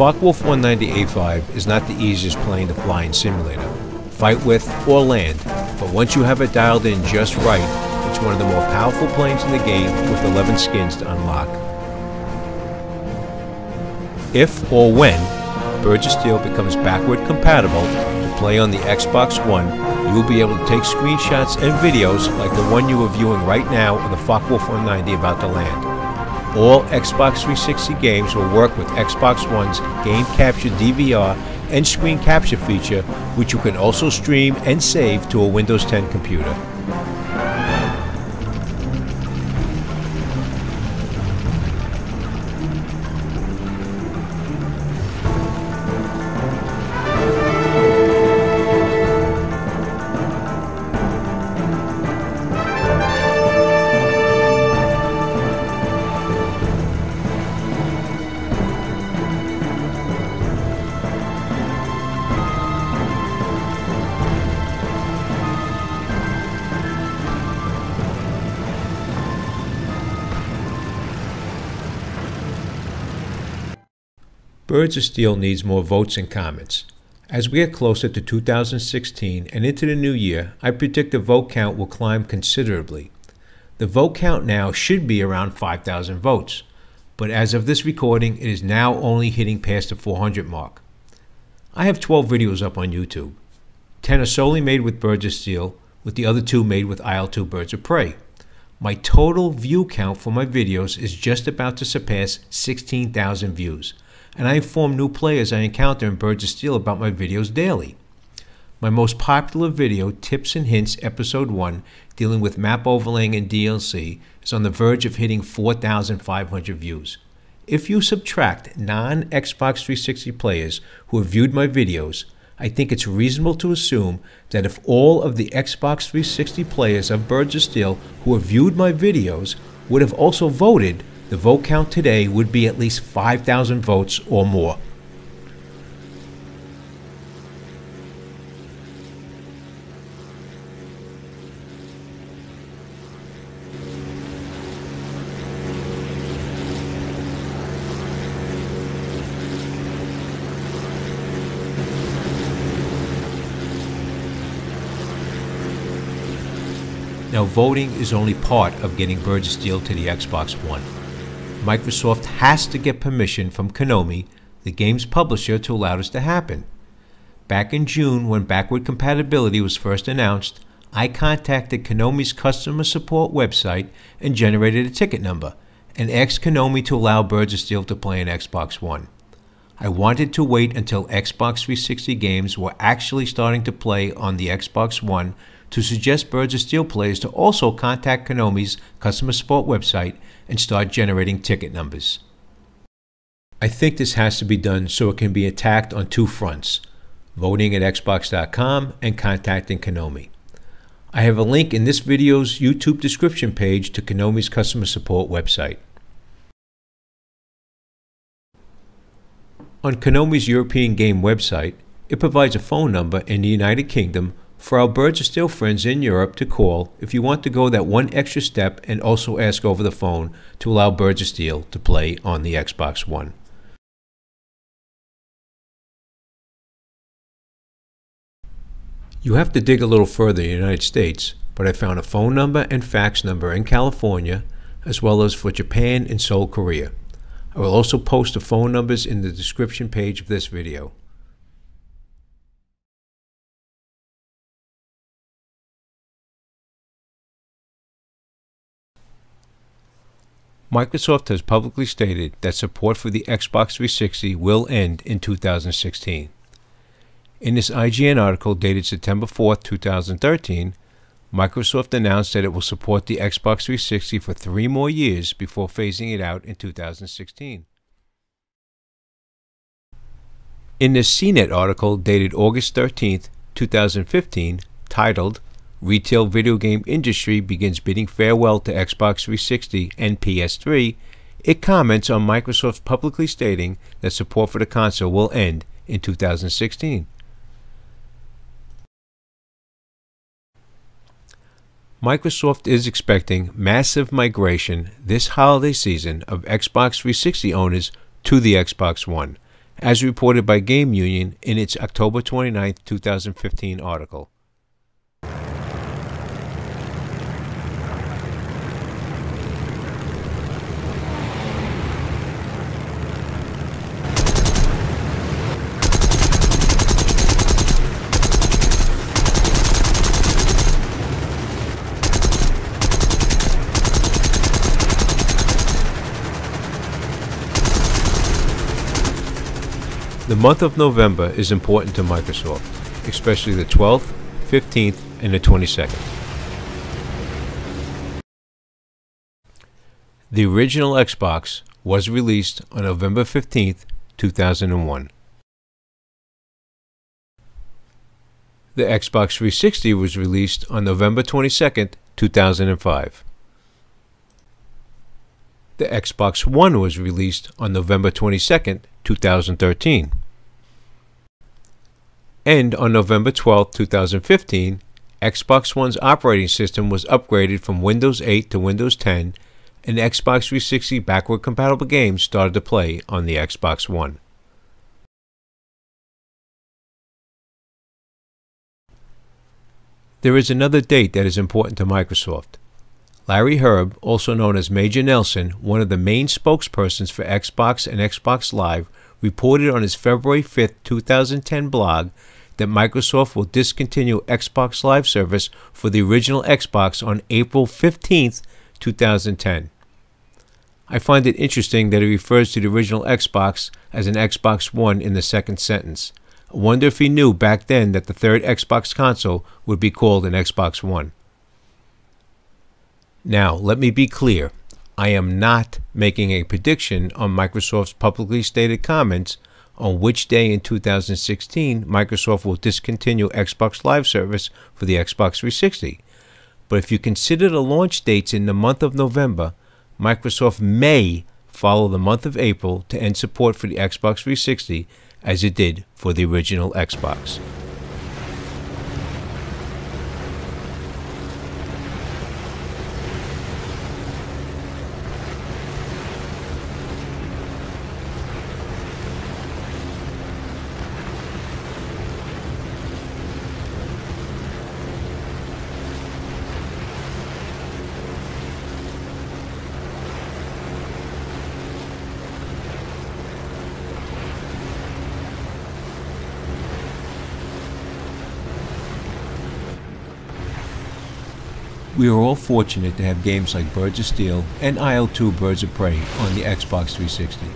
Focke-Wulf 190A5 is not the easiest plane to fly in simulator, fight with, or land, but once you have it dialed in just right, it's one of the more powerful planes in the game with 11 skins to unlock. If or when Birds of Steel becomes backward compatible to play on the Xbox One, you will be able to take screenshots and videos like the one you are viewing right now of the Focke-Wulf 190 about to land. All Xbox 360 games will work with Xbox One's Game Capture DVR and Screen Capture feature, which you can also stream and save to a Windows 10 computer. Birds of Steel needs more votes and comments. As we get closer to 2016 and into the new year, I predict the vote count will climb considerably. The vote count now should be around 5,000 votes, but as of this recording, it is now only hitting past the 400 mark. I have 12 videos up on YouTube. 10 are solely made with Birds of Steel, with the other two made with IL-2 Birds of Prey. My total view count for my videos is just about to surpass 16,000 views and I inform new players I encounter in Birds of Steel about my videos daily. My most popular video, Tips and Hints Episode 1, dealing with map overlaying and DLC, is on the verge of hitting 4,500 views. If you subtract non Xbox 360 players who have viewed my videos, I think it's reasonable to assume that if all of the Xbox 360 players of Birds of Steel who have viewed my videos would have also voted, the vote count today would be at least 5,000 votes or more. Now, voting is only part of getting of Steel to the Xbox One. Microsoft has to get permission from Konami, the game's publisher, to allow this to happen. Back in June, when backward compatibility was first announced, I contacted Konami's customer support website and generated a ticket number and asked Konami to allow Birds of Steel to play on Xbox One. I wanted to wait until Xbox 360 games were actually starting to play on the Xbox One to suggest Birds of Steel players to also contact Konami's customer support website and start generating ticket numbers. I think this has to be done so it can be attacked on two fronts voting at Xbox.com and contacting Konami. I have a link in this video's YouTube description page to Konami's customer support website. On Konami's European game website, it provides a phone number in the United Kingdom for our Birds of Steel friends in Europe to call if you want to go that one extra step and also ask over the phone to allow Birds of Steel to play on the Xbox One. You have to dig a little further in the United States, but I found a phone number and fax number in California, as well as for Japan and Seoul, Korea. I will also post the phone numbers in the description page of this video. Microsoft has publicly stated that support for the Xbox 360 will end in 2016. In this IGN article dated September 4, 2013, Microsoft announced that it will support the Xbox 360 for three more years before phasing it out in 2016. In this CNET article dated August 13, 2015, titled retail video game industry begins bidding farewell to Xbox 360 and PS3, it comments on Microsoft publicly stating that support for the console will end in 2016. Microsoft is expecting massive migration this holiday season of Xbox 360 owners to the Xbox One, as reported by Game Union in its October 29, 2015 article. The month of November is important to Microsoft, especially the 12th, 15th, and the 22nd. The original Xbox was released on November 15th, 2001. The Xbox 360 was released on November 22nd, 2005. The Xbox One was released on November 22nd, 2013. And on November 12, 2015, Xbox One's operating system was upgraded from Windows 8 to Windows 10, and Xbox 360 backward compatible games started to play on the Xbox One. There is another date that is important to Microsoft. Larry Hryb, also known as Major Nelson, one of the main spokespersons for Xbox and Xbox Live, reported on his February 5, 2010 blog that Microsoft will discontinue Xbox Live service for the original Xbox on April 15, 2010. I find it interesting that he refers to the original Xbox as an Xbox One in the second sentence. I wonder if he knew back then that the third Xbox console would be called an Xbox One. Now, let me be clear. I am not making a prediction on Microsoft's publicly stated comments on which day in 2016 Microsoft will discontinue Xbox Live service for the Xbox 360. But if you consider the launch dates in the month of November, Microsoft may follow the month of April to end support for the Xbox 360 as it did for the original Xbox. We are all fortunate to have games like Birds of Steel and IL-2 Birds of Prey on the Xbox 360.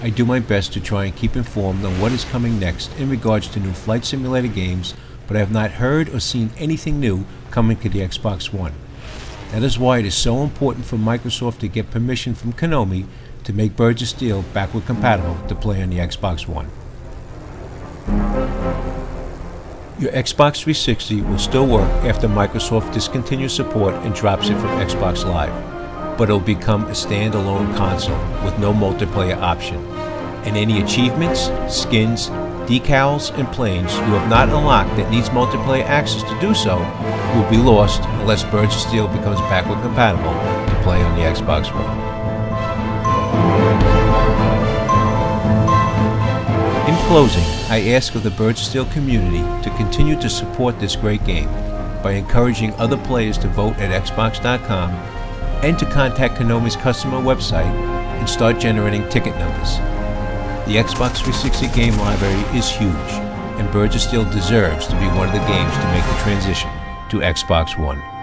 I do my best to try and keep informed on what is coming next in regards to new flight simulator games, but I have not heard or seen anything new coming to the Xbox One. That is why it is so important for Microsoft to get permission from Konami to make Birds of Steel backward compatible to play on the Xbox One. Your Xbox 360 will still work after Microsoft discontinues support and drops it from Xbox Live, but it'll become a standalone console with no multiplayer option. And any achievements, skins, decals, and planes you have not unlocked that needs multiplayer access to do so will be lost unless Birds of Steel becomes backward compatible to play on the Xbox One. Closing, I ask of the Birds Steel community to continue to support this great game by encouraging other players to vote at Xbox.com and to contact Konami's customer website and start generating ticket numbers. The Xbox 360 game library is huge, and Birds of Steel deserves to be one of the games to make the transition to Xbox One.